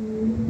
Mm-hmm.